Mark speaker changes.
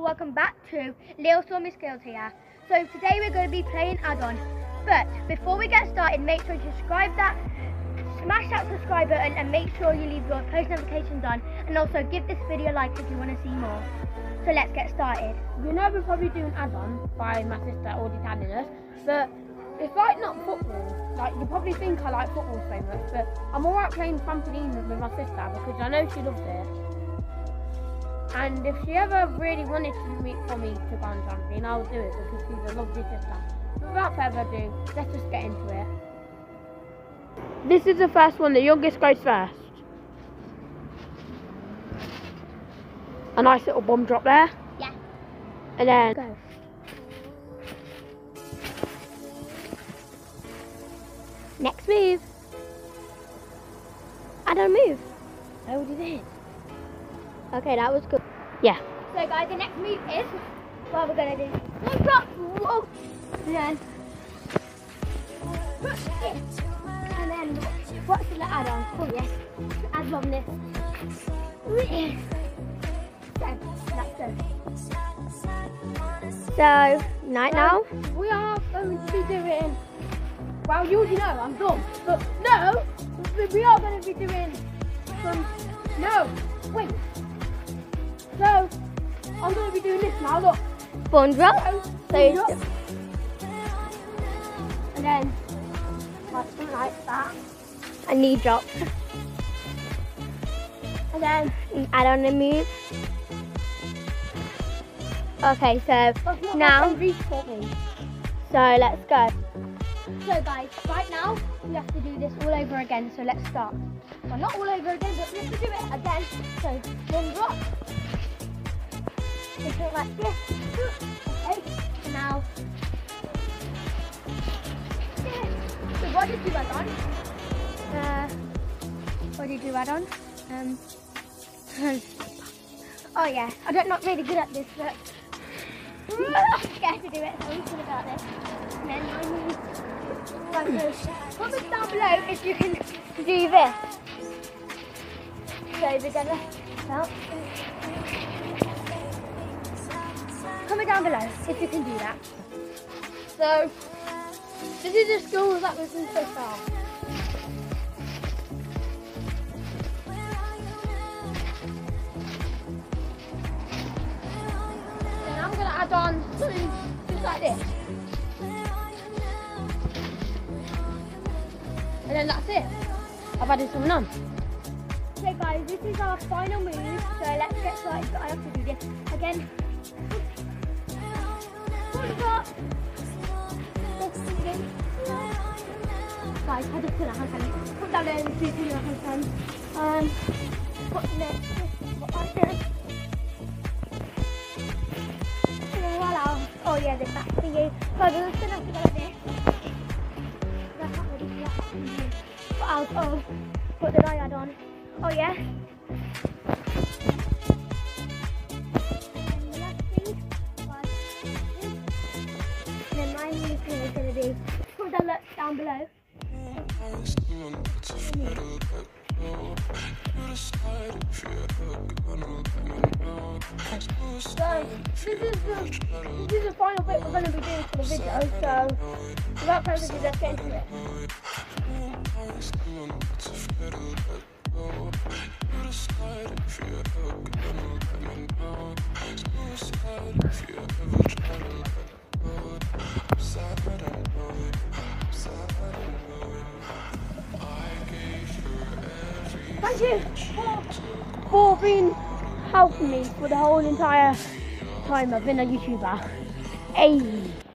Speaker 1: people, welcome back to Little Stormy Skills here. So today we're going to be playing add-on. But before we get started, make sure you subscribe that, smash that subscribe button and make sure you leave your post notifications on and also give this video a like if you want to see more. So let's get started.
Speaker 2: You know we're probably doing add-on by my sister already telling us, but it's like not football. Like you probably think I like football so much, but I'm alright playing trampoline with my sister because I know she loves it. And if she ever really wanted to meet for me to go on trampoline, I'll do it because she's a lovely sister. Without further ado, let's just get into it. This is the first one. The youngest goes first. A nice little bomb drop there.
Speaker 1: Yeah.
Speaker 2: And then
Speaker 1: Go. Next move. Okay, that was good.
Speaker 2: Yeah.
Speaker 1: So guys, the next move is what we're gonna do. One drop, whoa, and then and then what's the add-on? Oh yes, add on this. So. So night now.
Speaker 2: We are going to be doing. Well, you already know I'm dumb, but no, we- we are going to be doing some. No, wait. So I'm going to be doing this now. Look.
Speaker 1: Bone drop.
Speaker 2: So, you drop. and then like something like that,
Speaker 1: a knee drop.
Speaker 2: and then
Speaker 1: Add on a move. Okay, so Now-
Speaker 2: like a reach for me.
Speaker 1: So let's go. So guys, right now we have to do this all over again. So let's start. Well, not all over again, but we have to do it again. So one drop. Just it like this. Okay. Now. So what did you add on? Uh, what did you add on? Um. oh yeah, I'm not- really good at this, but I'm scared to do it, so I'm about this. And then I need. Comment down below if you can do this. So we're gonna bounce. Comment down below if you can do that.
Speaker 2: So this is the school that we've been so far. Then I'm gonna add on just like this. And then that's it. I've added something on.
Speaker 1: Okay guys, this is our final move, so let's get started. I have to do this again. Pull it up. Guys, I just put a hand hand. Put that in, please do your hand hand. Um, put next, put on this. Voila. Oh yeah, the back thingy. Guys, we're just gonna have to go like this. That's not really good. What else? Oh, what did I add on? Oh yeah. And the thing is gonna be put the look down below.
Speaker 2: So this is the this is the final bit we're going to be doing for the video. So without further ado, let's get into it. You for, for being helping me for the whole entire time I've been a YouTuber. Hey.